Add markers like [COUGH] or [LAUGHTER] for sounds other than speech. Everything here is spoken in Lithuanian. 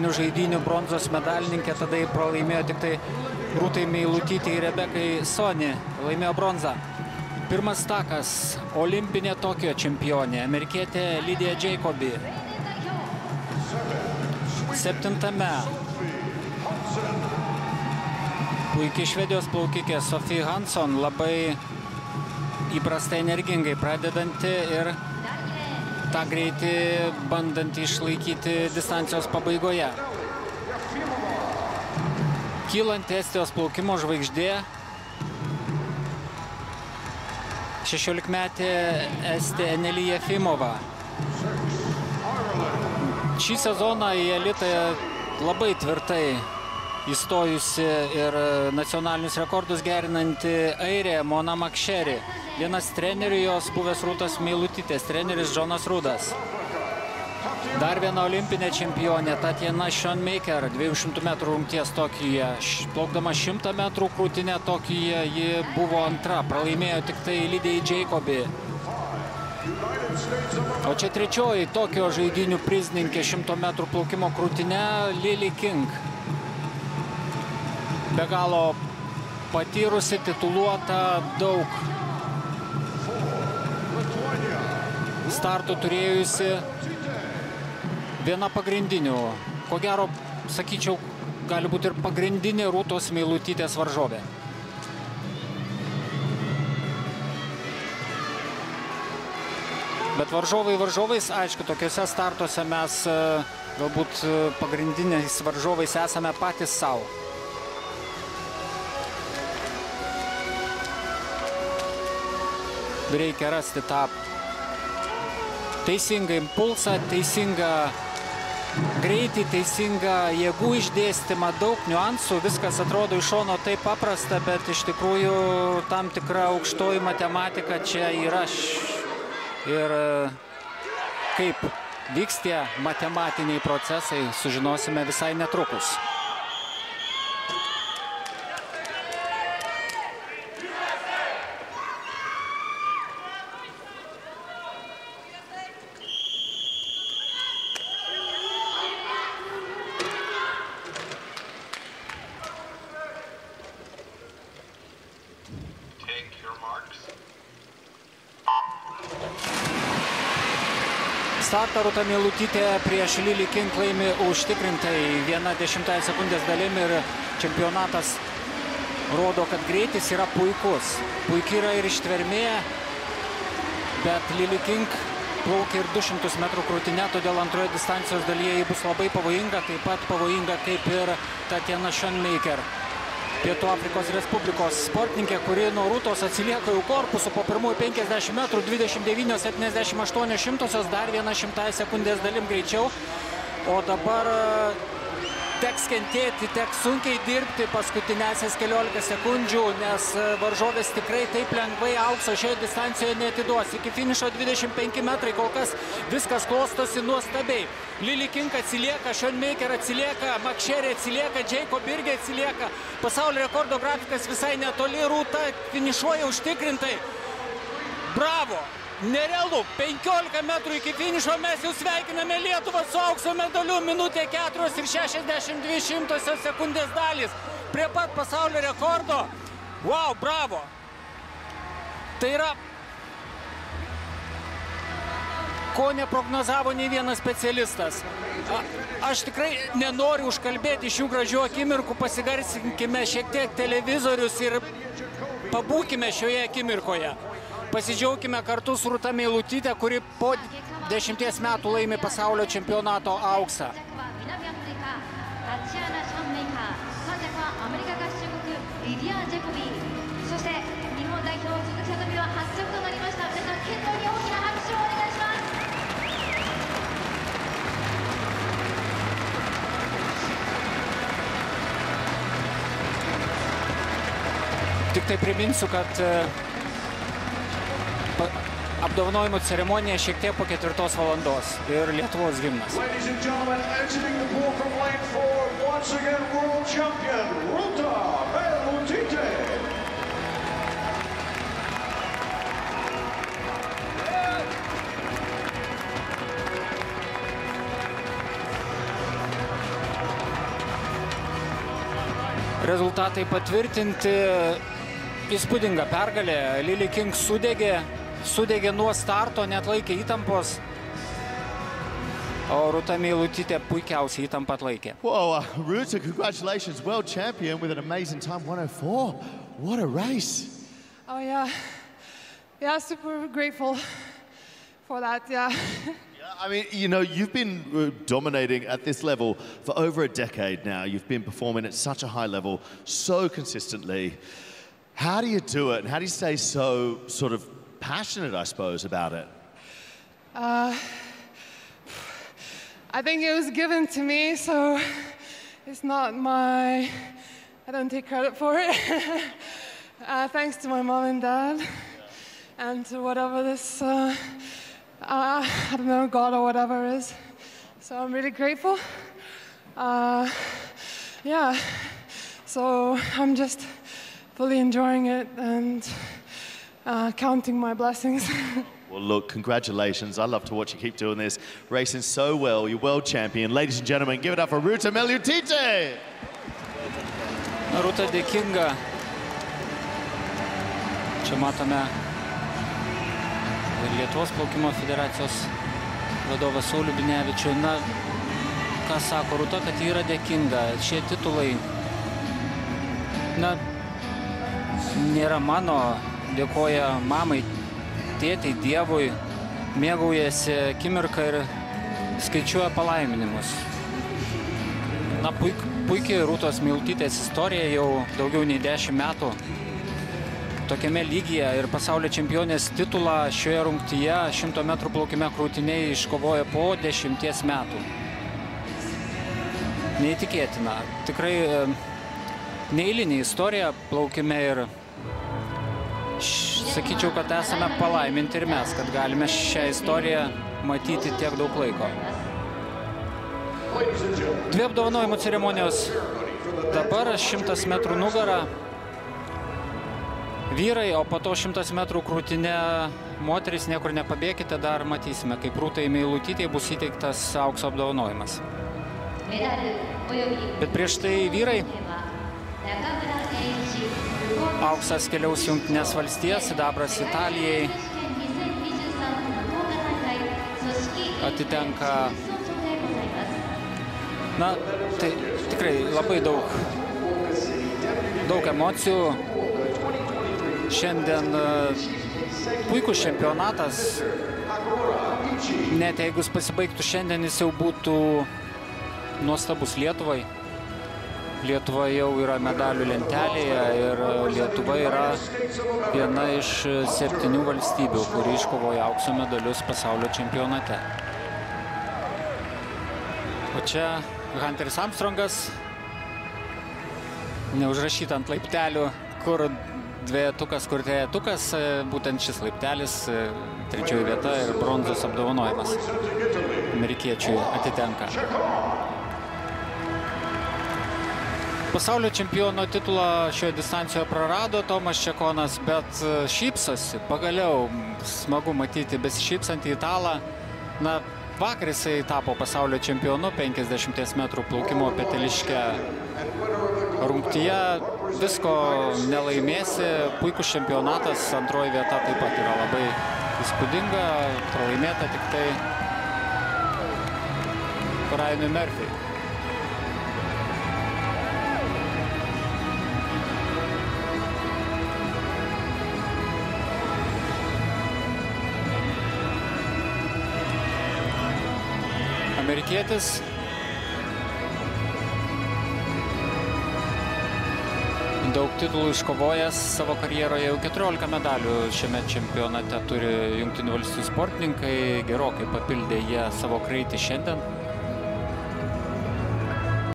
olimpinių žaidinių bronzos medalininkė, tada jį pralaimėjo tik tai Rūtai Meilutytė ir Rebekai Soni, laimėjo bronzą. Pirmas takas - olimpinė Tokijo čempionė, amerikietė Lydija Jacobi. Septintame puikiai švedijos plaukikė Sofija Hanson, labai įprastai energingai pradedanti ir tą greitį bandant išlaikyti distancijos pabaigoje. Kylant Estijos plaukimo žvaigždė, 16 metė Estė Enelija Fimova. Šį sezoną į elitą labai tvirtai įstojusi ir nacionalinius rekordus gerinanti airė Mona Makšeri. Vienas trenerių jos buvęs Rūtas Meilutytės, treneris Džonas Rūdas. Dar viena olimpinė čempionė Tatjana Schoenmaker, 200 metrų rungties Tokijuje. Plaukdama 100 metrų krūtinę Tokijuje ji buvo antra, pralaimėjo tik tai Lydijai Jacobi. O čia trečioji Tokijo žaidinių prizininkė 100 metrų plaukimo krūtinę Lily King be galo patyrusi, tituluota, daug startų turėjusi. Viena pagrindinių, ko gero, sakyčiau, gali būti ir pagrindinė Rūtos Meilutytės varžovė. Bet varžovai varžovais, aišku, tokiuose startuose mes e, galbūt e, pagrindiniais varžovais esame patys savo. reikia rasti tą teisingą impulsą, teisingą greitį, teisingą jėgų išdėstymą, daug niuansų, viskas atrodo iš šono taip paprasta, bet iš tikrųjų tam tikra aukštoji matematika čia yra. Ir kaip vyks tie matematiniai procesai, sužinosime visai netrukus. Startą Rūta Meilutytė prieš Lily King laimi užtikrintai viena dešimtąją sekundės dalim ir čempionatas rodo, kad greitis yra puikus. Puikiai yra ir ištvermė, bet Lily King plaukia ir 200 metrų krūtinę, todėl antroje distancijos dalyje ji bus labai pavojinga, taip pat pavojinga kaip ir Tatjana Schoenmaker. Pietų Afrikos Respublikos sportininkė, kuri nuo Rūtos atsilieka jau korpusu po pirmųjų 50 metrų, 29,78 šimtosios, dar vieną šimtąją sekundės dalim greičiau. O dabar teks kentėti, teks sunkiai dirbti paskutinėsias keliolika sekundžių, nes e, varžovės tikrai taip lengvai aukso šioje distancijoje netiduos. Iki finišo 25 metrai, kol kas viskas klostosi nuostabiai. Lily King atsilieka, Schoenmaker atsilieka, Makšerė atsilieka, Jacob irgi atsilieka. Pasaulio rekordo grafikas visai netoli, Rūta finišuoja užtikrintai. Bravo! Nerealu, 15 metrų iki finišo mes jau sveikiname Lietuvą su aukso medaliu, minutė 4 ir 62 šimtosios sekundės dalys. Prie pat pasaulio rekordo. Wow, bravo. Tai yra, ko neprognozavo nei vienas specialistas. A, aš tikrai nenoriu užkalbėti šių gražių akimirkų, pasigarsinkime šiek tiek televizorius ir pabūkime šioje akimirkoje. Pasidžiaugime kartu su Rūta Meilutytė, kuri po dešimties metų laimi pasaulio čempionato auksą. Tik tai priminsiu, kad apdovanojimų ceremonija šiek tiek po ketvirtos valandos ir Lietuvos gimnas. rezultatai patvirtinti. Įspūdinga pergalė. Lily King sudegė, sudegė nuo starto, net laikė įtampos. O Rūta Meilutytė puikiausiai įtampą atlaikė. Whoa, uh, Ruta, congratulations, world champion with an amazing time, 104. What a race. Oh yeah, yeah, super grateful for that. Yeah. I mean, you know, you've been uh, dominating at this level for over a decade now. You've been performing at such a high level so consistently. How do you do it? And how do you stay so sort of passionate, I suppose, about it? Uh, I think it was given to me, so it's not my. I don't take credit for it. [LAUGHS] uh, thanks to my mom and dad, and to whatever this, uh, uh, I don't know, God or whatever is. So I'm really grateful. Uh, yeah, so I'm just fully enjoying it and uh, counting my blessings. [LAUGHS] Well, look, congratulations. I love to watch you keep doing this. Racing so well. You're world champion. Ladies and gentlemen, give it up for Ruta Meliutite. Rūta de dėkinga. Čia matome ir Lietuvos plaukimo federacijos vadovą Saulių Binevičių. Na, ką sako Rūta, kad ji yra dėkinga. Šie titulai, na, nėra mano. Dėkoja mamai, tėtai, Dievui, mėgaujasi akimirką ir skaičiuoja palaiminimus. Na, puik, puikiai Rūtos Miltytės istorija jau daugiau nei 10 metų tokiame lygyje ir pasaulio čempionės titulą šioje rungtyje 100 metrų plaukime krūtiniai iškovojo po 10 metų. Neįtikėtina. Tikrai e, neįlinė istorija plaukime ir sakyčiau, kad esame palaiminti ir mes, kad galime šią istoriją matyti tiek daug laiko. Dvi apdovanojimų ceremonijos. Dabar 100 metrų nugarą vyrai, o po to 100 metrų krūtinė moteris, niekur nepabėkite, dar matysime, kaip rūtai meilutytėje bus įteiktas aukso apdovanojimas. Bet prieš tai vyrai Auksas keliaus Junktinės valstijas, sidabras Italijai. Atitenka. Na, tai tikrai labai daug, daug emocijų. Šiandien e, puikus čempionatas. Net jeigu jis pasibaigtų šiandien, jis jau būtų nuostabus Lietuvai. Lietuva jau yra medalių lentelėje ir Lietuva yra viena iš septynių valstybių, kuri iškovoja aukso medalius pasaulio čempionate. O čia Hunteris Armstrongas, neužrašyta ant laiptelių, kur dviejetukas, kur trejetukas, būtent šis laiptelis, trečioji vieta ir bronzos apdovanojimas amerikiečiui atitenka. Pasaulio čempiono titulą šioje distancijoje prarado Tomas Čekonas, bet šypsosi. Pagaliau smagu matyti besišypsantį italą. Na, vakar jisai tapo pasaulio čempionu 50 metrų plaukimo peteliške rungtyje. Visko nelaimėsi. Puikus čempionatas, antroji vieta taip pat yra labai įspūdinga. Pralaimėta tik tai Ryanui Murphy. Amerikietis. Daug titulų iškovojęs savo karjeroje, jau 14 medalių šiame čempionate turi Junktinių valstybių sportininkai, gerokai papildė jie savo kraitį šiandien.